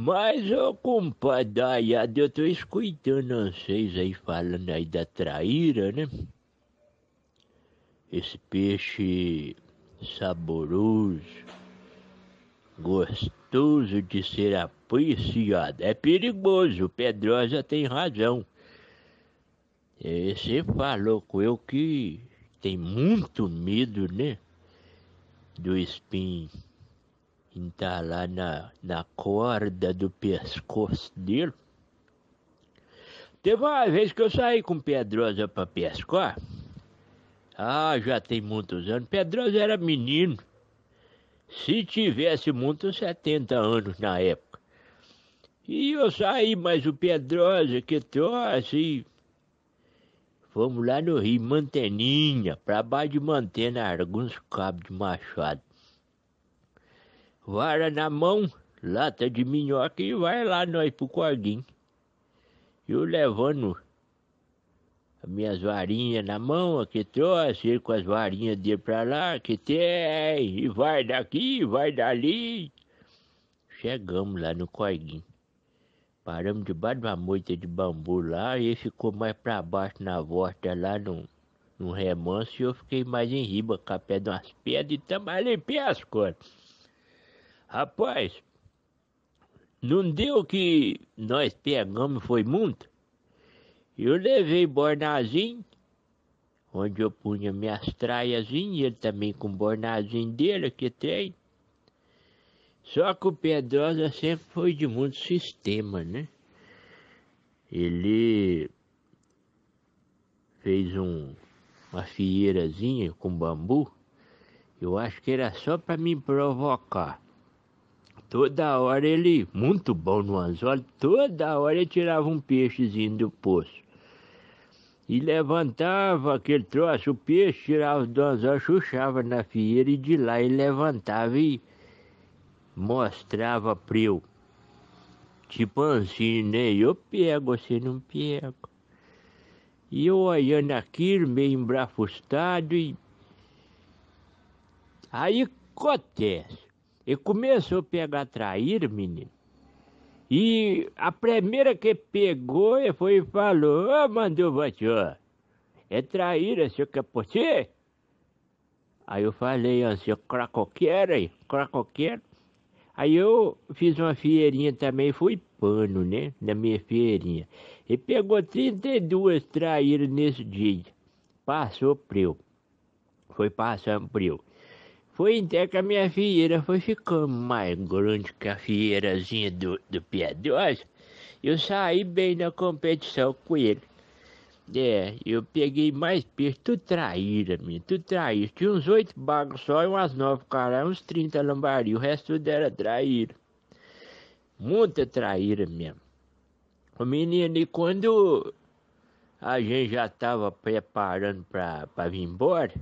Mas, ô compadre, Ayada, eu tô escutando vocês aí falando aí da traíra, né? Esse peixe saboroso, gostoso de ser apreciado. É perigoso, o Pedrosa tem razão. É, Você falou com eu que tem muito medo, né? Do espinho entalar na, na corda do pescoço dele. Teve uma vez que eu saí com Pedrosa para pescar. Ah, já tem muitos anos. Pedrosa era menino. Se tivesse muitos 70 anos na época. E eu saí, mas o Pedrosa que trouxe. Fomos lá no Rio Manteninha, pra baixo de Mantena, alguns cabos de machado. Vara na mão, lata de minhoca e vai lá nós pro corguinho. Eu levando as minhas varinhas na mão, que trouxe ele com as varinhas dele pra lá, que tem, e vai daqui, vai dali. Chegamos lá no corguinho. Paramos debaixo de uma moita de bambu lá e ele ficou mais pra baixo na volta lá no, no remanso e eu fiquei mais em riba com a pé de umas pedras e tamo ali pescando. Rapaz, não deu que nós pegamos foi muito? Eu levei bornazinho, onde eu punha minhas traiazinhas, ele também com o bornazinho dele que tem. Só que o Pedrosa sempre foi de muito sistema, né? Ele fez um, uma fieirazinha com bambu. Eu acho que era só para me provocar. Toda hora ele, muito bom no anzol, toda hora ele tirava um peixezinho do poço. E levantava aquele troço, o peixe tirava do anzol, chuchava na fieira e de lá ele levantava e mostrava para eu. Tipo assim, né? Eu pego, você não pega. E eu olhando aquilo, meio embrafustado e. Aí acontece. Ele começou a pegar traíra, menino. E a primeira que pegou, foi e falou, ô mandou você, ó. É traíra, senhor quer por você? Aí eu falei assim, cracoqueira aí, cracoqueira. Aí eu fiz uma fieirinha também, fui pano, né? Na minha fieirinha. E pegou 32 traíras nesse dia. Passou pra eu. Foi passando pra eu. Foi até que a minha fieira foi ficando mais grande que a fieirazinha do, do Piadosa. Eu saí bem na competição com ele. É, eu peguei mais peixe, tudo traíra, minha, tudo traíra. Tinha uns oito bagos só e umas nove caras, uns trinta lambari, o resto tudo era traíra. Muita traíra mesmo. O menino, e quando a gente já estava preparando para vir embora,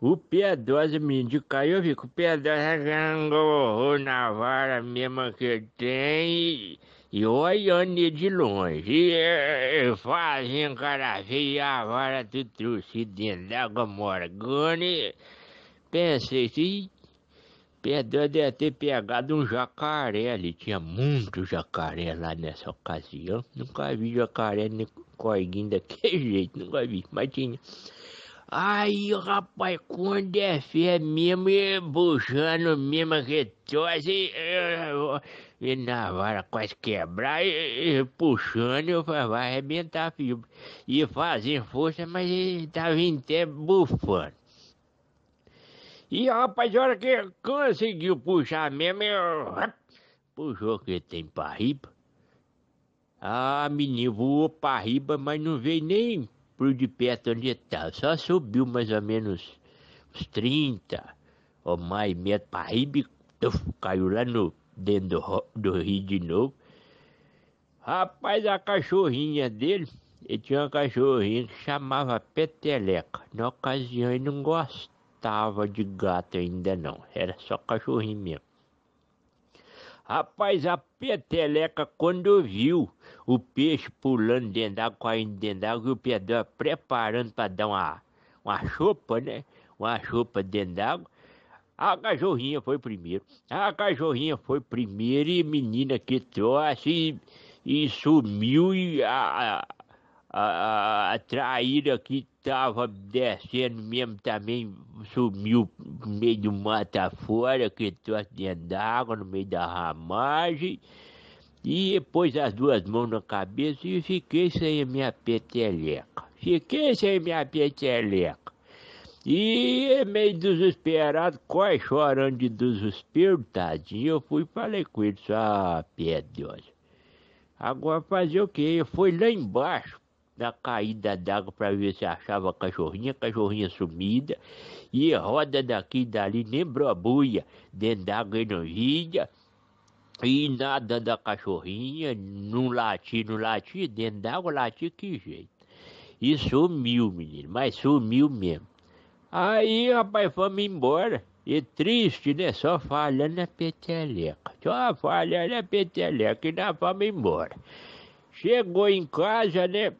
o P12, menino, de caiu, eu vi que o P12 gangorrou na vara mesmo que tem e olhando de longe. E eh, fazendo cara feia, a vara tudo trouxida dentro d'água morgana. e Pensei, se P12 deve ter pegado um jacaré ali. Tinha muito jacaré lá nessa ocasião. Nunca vi jacaré nem corguinho daquele jeito, nunca vi, mas tinha. Aí, rapaz, quando é fé mesmo, e puxando mesmo que tosse, e na vara quase quebrar, e, e puxando, eu falei, vai arrebentar a fibra. E fazendo força, mas ele tava até bufando. E rapaz, a hora que conseguiu puxar mesmo, eu, puxou que tem pra riba. Ah, menino, voou pra riba, mas não veio nem pro de perto onde estava. Só subiu mais ou menos uns 30 ou mais metros para riba caiu lá no, dentro do, do rio de novo. Rapaz, a cachorrinha dele, ele tinha uma cachorrinha que chamava Peteleca. Na ocasião ele não gostava de gato ainda não, era só cachorrinho mesmo. Rapaz, a peteleca, quando viu o peixe pulando dentro d'água, caindo dentro d'água, e o pedal preparando para dar uma, uma chopa, né? Uma chopa dentro d'água. A cachorrinha foi primeiro. A cachorrinha foi primeiro e menina que trouxe e, e sumiu e a, a, a, a traíra que tava descendo mesmo também sumiu no meio do mata fora, que trouxe dentro d'água, no meio da ramagem. E pôs as duas mãos na cabeça e fiquei sem a minha peteleca. Fiquei sem minha peteleca. E meio desesperado, quase chorando de desespero, tadinho, eu fui e falei com ele, ah, Deus. Agora fazer o quê? Eu fui lá embaixo, na caída d'água para ver se achava a cachorrinha, cachorrinha sumida, e roda daqui e dali, nem brobuia, dentro d'água e não via. E nada da cachorrinha, não latia, não latia, dentro d'água latia que jeito. E sumiu, menino, mas sumiu mesmo. Aí, rapaz, fomos embora. E triste, né? Só falhando na peteleca. Só falhando na peteleca e nós fomos embora. Chegou em casa, né?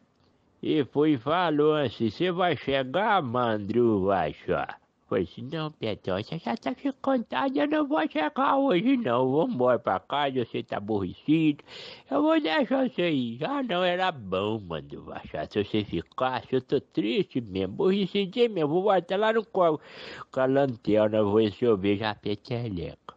E foi e falou assim, você vai chegar, Mandru, vai só. Falei assim, não, Petão, você já tá ficando tarde, eu não vou chegar hoje não, vou embora pra casa, você tá aborrecido, eu vou deixar você ir. Ah, não, era bom, mano, baixar, se você ficasse, eu tô triste mesmo, aborrecidinho mesmo, vou voltar lá no colo com a lanterna, vou ver se eu vejo a peteleca.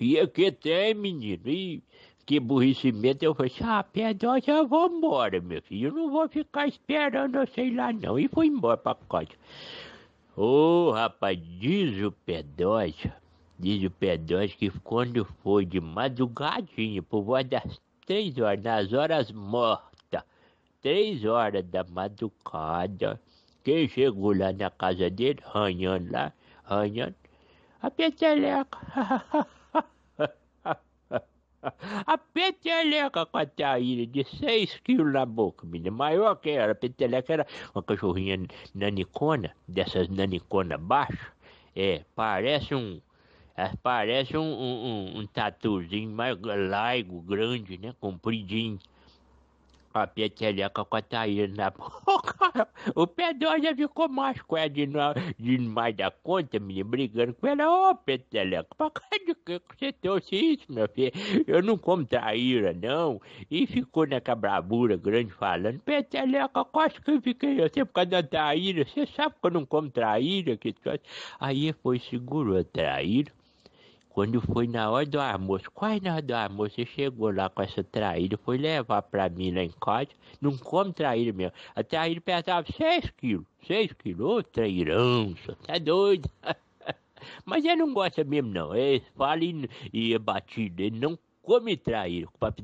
E aqui tem, menino, e que aborrecimento, eu falei assim, ah, Pedro, eu vou embora, meu filho, eu não vou ficar esperando, sei lá não, e fui embora pra casa. Ô, oh, rapaz, diz o Pedrosa, diz o Pedrosa que quando foi de madrugadinha, por volta das três horas, nas horas mortas, três horas da madrugada, quem chegou lá na casa dele, ranhando lá, ranhando, a peteleca. A peteleca com a taíra de 6 quilos na boca, menina. Maior que era. A peteleca era uma cachorrinha nanicona, dessas nanicona baixo. É, parece um. É, parece um, um, um, um tatuzinho mais largo, grande, né? Compridinho a peteleca com a Taíra na boca. O Pedro já ficou mais com ela de, de mais da conta, menino, brigando com ela. Ô, oh, peteleca, pra cá de que você trouxe isso, meu filho? Eu não como traíra, não. E ficou naquela bravura grande falando, peteleca, quase que eu fiquei assim por causa da traíra. Você sabe que eu não como traíra? Que... Aí foi, segurou a traíra quando foi na hora do almoço, quase na hora do almoço, você chegou lá com essa traíra, foi levar pra mim lá em casa, não come traíra mesmo. A traíra pesava 6 quilos, 6 quilos, ô trairão, tá doido. Mas ele não gosta mesmo não, ele fala e, é batido, ele não come traíra, o papo